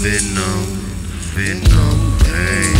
venom, venom, pain.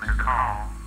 Make a call.